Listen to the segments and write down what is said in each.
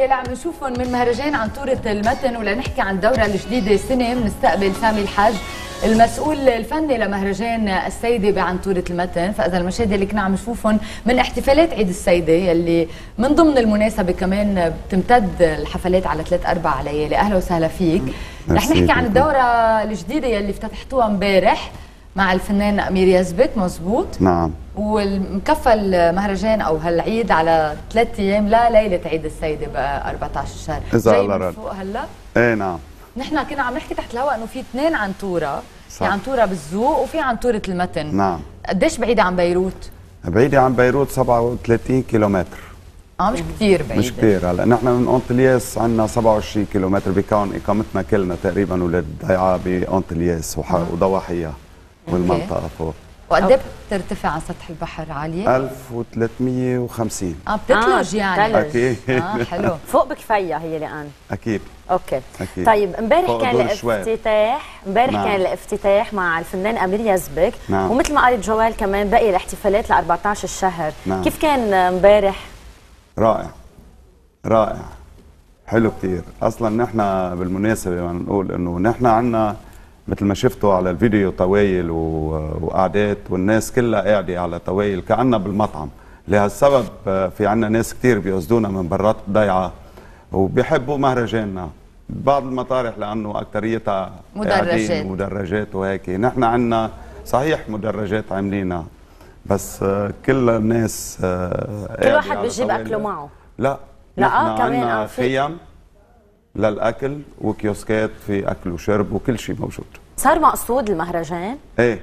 يلي عم نشوفهم من مهرجان عن طورة المتن ولنحكي عن الدورة الجديدة سنة بنستقبل سامي الحاج المسؤول الفني لمهرجان السيدة بعنطورة المتن. فإذا المشاهد اللي كنا عم نشوفهم من احتفالات عيد السيدة يلي من ضمن المناسبة كمان بتمتد الحفلات على ثلاث أربع ليالي. أهلا وسهلا فيك. رح نحكي عن الدورة الجديدة يلي افتتحتوها امبارح. مع الفنان أمير يزبك مزبوط نعم. والمكفى المهرجان أو هالعيد على ثلاث أيام لليله عيد السيدة ب 14 شهر. إذا الله رد فوق هلأ؟ إيه نعم. نحن كنا عم نحكي تحت الهواء إنه في اثنين عنتورة. في عنتورة بالذوق وفي عنتورة المتن. نعم. قديش بعيده عن بيروت؟ بعيدة عن بيروت 37 كيلومتر. آه مش كثير بعيدة. مش كثير هلأ. نحن من انطلياس عندنا 27 كيلومتر بكون إقامتنا كلنا تقريبا ولاد ضيعه بانطلياس وضواحيها. والمنطقة فوق. وقد إيه بترتفع عن سطح البحر عاليه؟ 1350 آه بتثلج آه يعني أكيد. آه حلو. فوق بكفيه هي الآن. أكيد. أوكي. أكيد. طيب امبارح كان الافتتاح امبارح نعم. كان الافتتاح مع الفنان أمير يزبك. نعم. ومثل ما قالت جوال كمان باقي الاحتفالات ل 14 الشهر نعم. كيف كان امبارح؟ رائع. رائع. حلو كثير أصلا نحن بالمناسبة بدنا نقول إنه نحن عندنا مثل ما شفتوا على الفيديو طوايل وقعدات والناس كلها قاعدة على طوايل كأنها بالمطعم. لهالسبب في عنا ناس كثير بيقصدونا من برات الضيعه وبيحبوا مهرجاننا. بعض المطارح لأنه اكثريتها مدرجات. مدرجات وهيك. نحن عندنا صحيح مدرجات عاملينها بس كل الناس كل واحد بيجيب أكله معه. لا لا آه كمان خيم للأكل وكيوسكات في أكل وشرب وكل شيء موجود. صار مقصود المهرجان؟ إيه.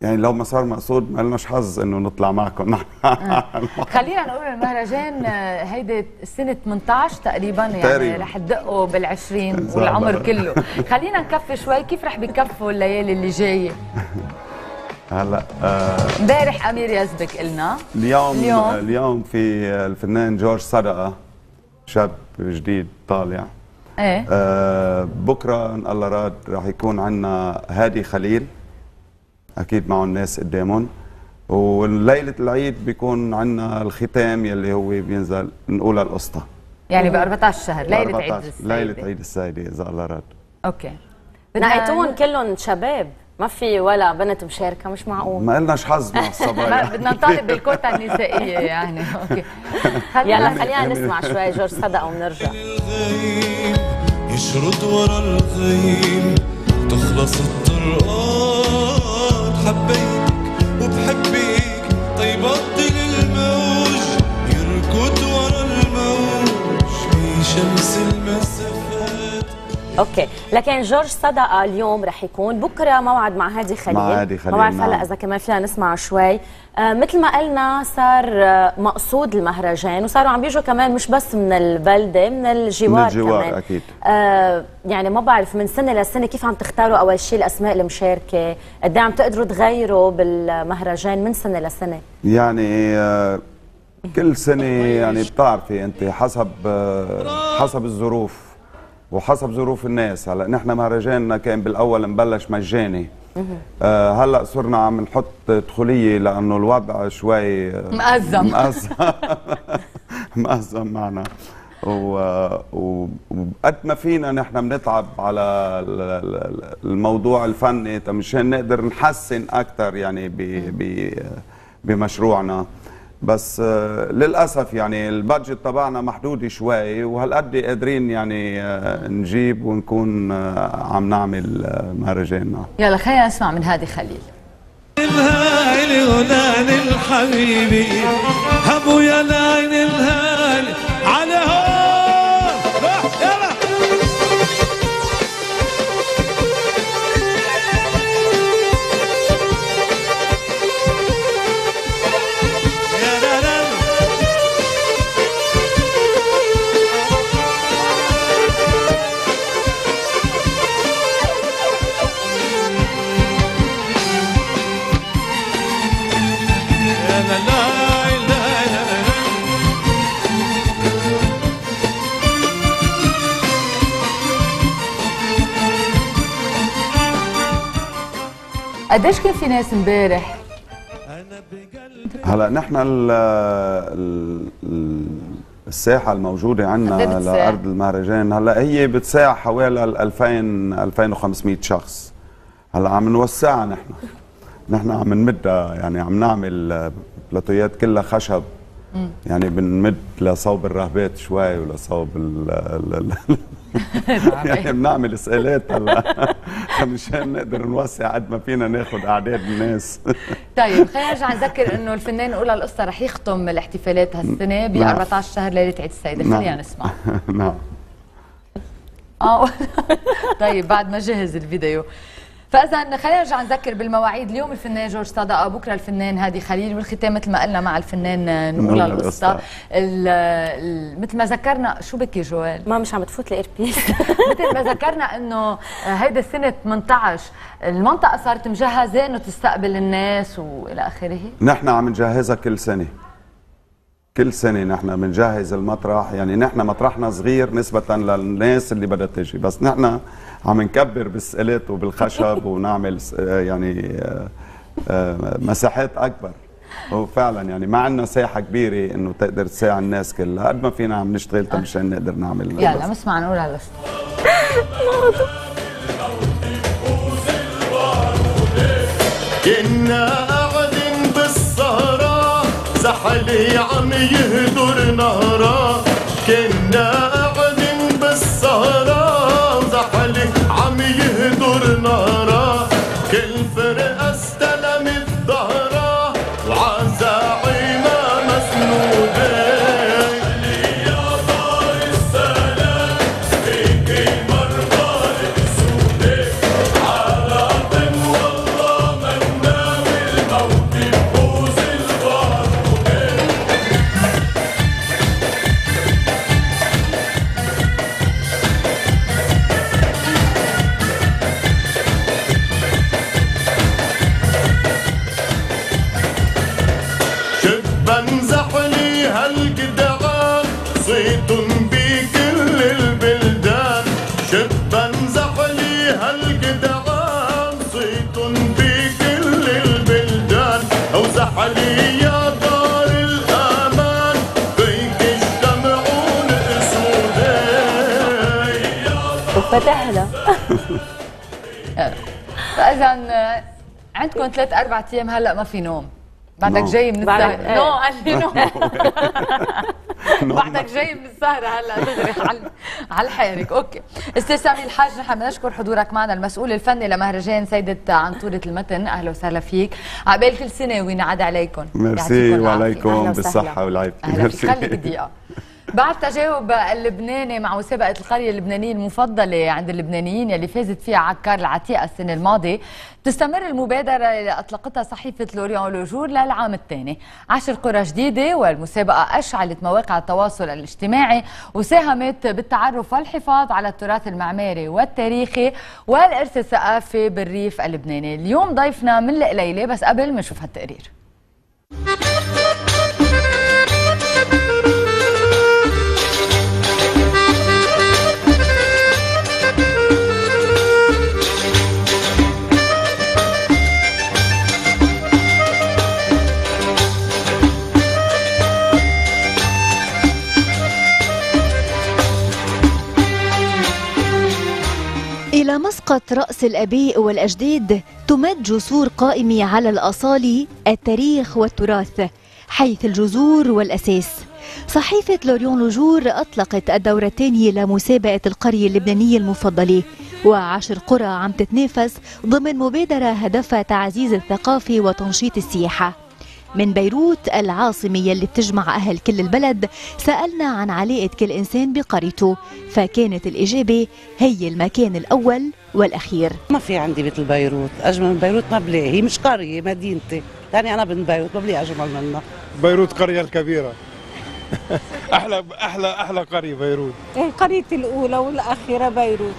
يعني لو ما صار مقصود ما لناش حظ إنه نطلع معكم. آه. خلينا نقول المهرجان آه، هيدي سنه 18 تقريبا يعني رح تدقوا بال20 والعمر كله. خلينا نكفي شوي كيف رح بكفوا الليالي اللي جاية؟ هلا آه، امبارح آه أمير يزبك قلنا. اليوم اليوم, اليوم في الفنان جورج صدقه شاب جديد طالع. إيه. آه بكرة إن الله راد راح يكون عندنا هادي خليل أكيد معهم ناس قدامهم. وليله العيد بيكون عندنا الختام يلي هو بينزل نقولها القسطى يعني ب 14 شهر ليلة عيد السيدة. ليلة عيد السيدة إذا الله راد. okay. نقيتوهم كلهم شباب ما في ولا بنت مشاركة مش معقول. ما لناش حظ مع الصبايا. بدنا نطالب بالكوتا النسائية يعني okay. يلا خلينا نسمع شوي جورج صدق ونرجع يشرد ورا الغيم تخلص الطرقات. حبيتك وبحبك طيب طيبات الموج يركض ورا الموج في شمس أوكي. لكن جورج صدقه اليوم رح يكون. بكرة موعد مع هادي خليل. مع هادي خليل ما بعرف هلا إذا كمان فينا نسمع شوي. آه مثل ما قلنا صار آه مقصود المهرجان وصاروا عم بيجوا كمان مش بس من البلدة من الجوار, من الجوار كمان. أكيد. آه يعني ما بعرف من سنة لسنة كيف عم تختاروا أول شيء الأسماء المشاركة؟ قد إيه عم تقدروا تغيروا بالمهرجان من سنة لسنة؟ يعني آه كل سنة يعني بتعرفي أنت حسب آه حسب الظروف. وحسب ظروف الناس. هلا نحن مهرجاننا كان بالأول مبلش مجاني. آه هلا صرنا عم نحط دخولية لأنه الوضع شوي مأزم. مأزم. مأزم معنا. وقد ما فينا نحن بنتعب على الموضوع الفني مشان نقدر نحسن أكثر يعني بمشروعنا. بس آه، للأسف يعني البادجت تبعنا محدود شوي وهالقد قادرين يعني آه، نجيب ونكون آه، عم نعمل مهرجاننا. يلا خلينا نسمع من هادي خليل. الهالي ونان الحبيبي هبو يا لعين الهالي قديش كان في ناس امبارح؟ هلا نحن الساحة الموجودة عندنا قد إيه بتساع؟ لأرض المهرجان هلا هي بتساع حوالي ال 2000 2500 شخص هلا عم نوسعها نحن نحن عم نمدها يعني عم نعمل بلاتويات كلها خشب يعني بنمد لصوب الرهبات شوي ولصوب ال ال- ال- يعني بنعمل سئلات هلا. مشان نقدر نوسع قد ما فينا ناخذ أعداد الناس. طيب خلينا نرجع نذكر إنه الفنان اولى القصة رح يختم الاحتفالات هالسنة ب نعم. 14 شهر ليلة عيد السيده نعم. خلينا نسمع. نعم. آه. طيب بعد ما جهز الفيديو. فإذا خلينا نرجع نذكر بالمواعيد. اليوم الفنان جورج صدقه بكرة الفنان هادي خليل والختام مثل ما قلنا مع الفنان نقول القصة مثل ما ذكرنا شو بكي جوال؟ ما مش عم تفوت الايربيس مثل ما ذكرنا إنه هيدا السنة 18 المنطقة صارت مجهزة إنه تستقبل الناس وإلى آخره. نحن عم نجهزها كل سنة. كل سنة نحن بنجهز المطرح يعني نحن مطرحنا صغير نسبة للناس اللي بدها تجي بس نحن عم نكبر بالسقلات وبالخشب ونعمل آه يعني آه، آه، مساحات أكبر. وفعلا يعني ما عندنا ساحة كبيرة إنه تقدر تساعد الناس كلها قد ما فينا عم نشتغل تا مشان نقدر نعمل يلا بس. نسمع نقول على كنا زحلي عم يهدر نهرة كنا قاعدين بالسهرة زحلي عم يهدر نهرة كل فرقة استلمت وفتح لها فاذا آه، عندكم ثلاث أربع أيام هلأ ما في نوم. بعدك. جاي من السهرة. إيه. no قال لي no بعدك جاي من السهرة هلأ. دغري على على الحارق. okay. أستاذ سامي الحاج نحن بنشكر حضورك معنا المسؤول الفني لمهرجان سيدة عنطورة المتن. أهلا وسهلا فيك. عقبال كل سنة وينعاد عليكم. ميرسي. وعليكم بالصحة. والعافية. فيك خليك دقيقة بعد تجاوب اللبناني مع مسابقة القرية اللبنانية المفضلة عند اللبنانيين يلي فازت فيها عكار العتيقة السنة الماضية. بتستمر المبادرة اللي أطلقتها صحيفة لوريون لوجور للعام الثاني. عشر قرى جديدة والمسابقة أشعلت مواقع التواصل الاجتماعي وساهمت بالتعرف والحفاظ على التراث المعماري والتاريخي والإرث الثقافي بالريف اللبناني. اليوم ضيفنا من القليلة بس قبل ما نشوف هالتقرير. رأس الأباء والأجداد تمد جسور قائمة على الأصالة التاريخ والتراث حيث الجذور والأساس. صحيفة لوريون لوجور أطلقت الدورة الثانية لمسابقة القرية اللبنانية المفضلة وعشر قرى عم تتنافس ضمن مبادرة هدفها تعزيز الثقافة وتنشيط السياحة. من بيروت العاصمة يلي بتجمع أهل كل البلد. سألنا عن علاقة كل إنسان بقريته فكانت الإجابة هي المكان الأول والأخير. ما في عندي مثل بيروت أجمل من بيروت ما بلاقي. هي مش قرية مدينتي. لاني أنا بنت بيروت ما بلاقي أجمل منها. بيروت قرية الكبيرة. أحلى أحلى أحلى قرية بيروت. قريتي الأولى والأخيرة بيروت.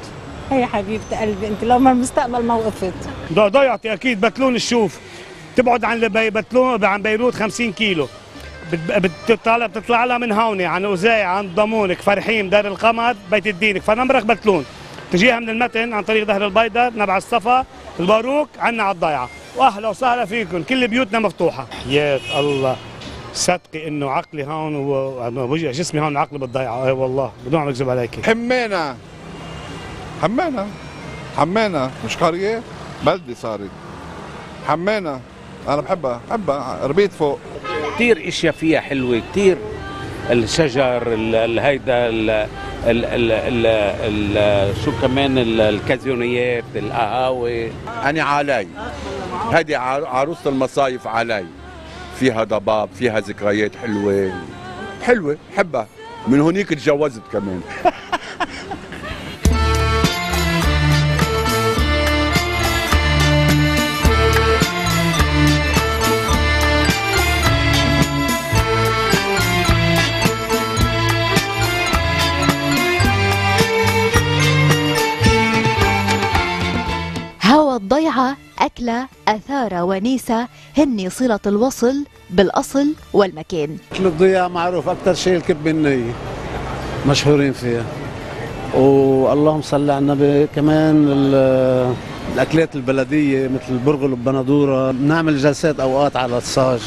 هي حبيبة قلبي أنت لو ما المستقبل ما وقفت. ضيعتي أكيد بتلون الشوف تبعد عن البي- بتلون عن بيروت 50 كيلو. بت- بتطلع بتطلع لها من هون عن اوزاع عن ضمونك فرحيم دار القمر بيت الدينك. فنمرق بتلون تجيها من المتن عن طريق ظهر البيضة نبع الصفا الباروك عنا على الضيعة. وأهلا وسهلا فيكم كل بيوتنا مفتوحة. حياة الله. صدقي إنه عقلي هون ووجه جسمي هون عقلي بالضيعة. أي والله بدون عم اكذب عليك. حمينا. حمينا. حمينا. مش قرية؟ بلدي صارت. حمينا. أنا بحبها بحبها ربيت فوق. كثير إشياء فيها حلوة كثير الشجر ال- ال- هيدا ال ال ال ال ال شو كمان ال- الكازيونيات القهاوي. أنا علاي هذه عر- عروسة المصايف علاي فيها ضباب فيها ذكريات حلوة. حلوة حبها من هونيك تجوزت كمان. أكلة أثار ونيسة هن صلة الوصل بالأصل والمكان. أكل الضياع معروف أكثر شيء الكب النية مشهورين فيها. واللهم صل على النبي كمان ال- الأكلات البلدية مثل البرغل والبندورة. بنعمل جلسات أوقات على الصاج.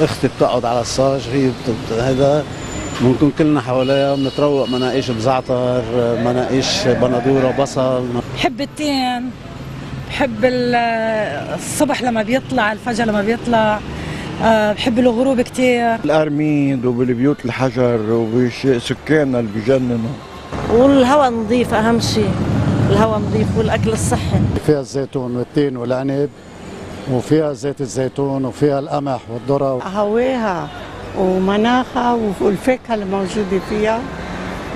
أختي بتقعد على الصاج هي بت... هذا بنكون كلنا حواليها بنتروق مناقيش بزعتر مناقيش بندورة بصل. بحب التين بحب ال- الصبح لما بيطلع الفجر لما بيطلع آه، بحب الغروب كتير. الأرميد وبالبيوت الحجر وبسكاننا اللي بجننوا. والهواء نظيف أهم شيء. الهواء نظيف والأكل الصحي. فيها الزيتون والتين والعنب وفيها زيت الزيتون وفيها القمح والذرة. هواها ومناخها والفاكهة الموجوده فيها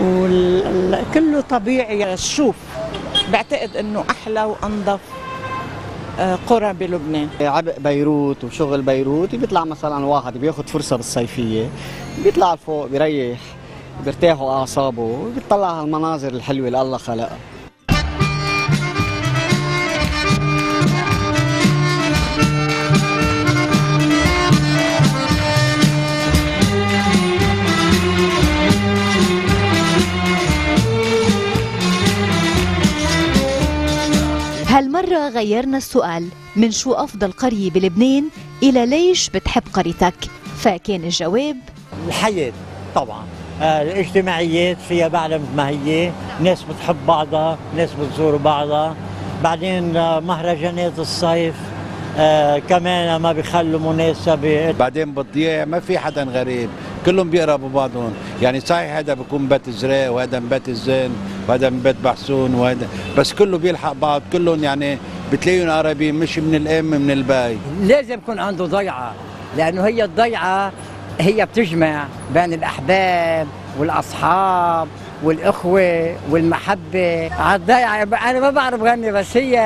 وكله طبيعي. الشوف بعتقد إنه أحلى وأنظف. قرى بلبنان. عبء بيروت وشغل بيروت بيطلع مثلا واحد بياخد فرصة بالصيفية بيطلع لفوق بيريح بيرتاحوا أعصابه بيطلع على المناظر الحلوة اللي الله خلقها. غيرنا السؤال. من شو أفضل قرية بلبنان؟ إلى ليش بتحب قريتك؟ فكان الجواب الحياة طبعا. آه، الاجتماعيات فيها بعد ما هي. ناس بتحب بعضها ناس بتزور بعضها. بعدين آه، مهرجانات الصيف آه كمان ما بيخلوا مناسبة. بعدين بالضياع ما في حدا غريب. كلهم بيقربوا بعضهم. يعني صحيح هذا بيكون بيت زراء وهذا بيت الزين وهذا بيت بحسون وهذا بس كله بيلحق بعض. كلهم يعني بتلاقيهم قريبين مش من الام من الباي. لازم يكون عنده ضيعة لأنه هي الضيعة هي بتجمع بين الأحباب والأصحاب والإخوة والمحبة. على الضيعة أنا ما بعرف غني بس هي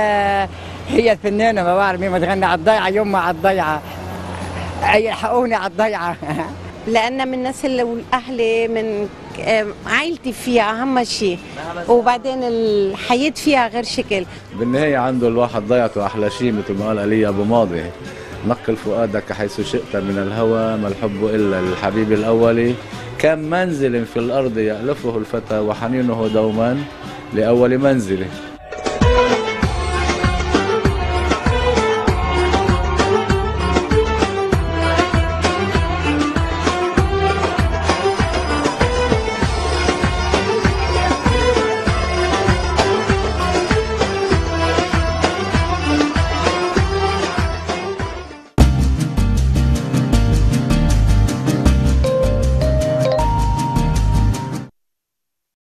هي فنانة ما بعرف مين بتغني. على الضيعة يوم على الضيعة. أي يلحقوني على الضيعة. لأن من نسل والأهل من عائلتي فيها أهم شيء. وبعدين الحياة فيها غير شكل. بالنهاية عنده الواحد ضيعته أحلى شيء مثل ما قال علي أبو ماضي. نقل فؤادك حيث شئت من الهوى ما الحب إلا للحبيب الأولي كم منزل في الأرض يألفه الفتى وحنينه دوما لأول منزله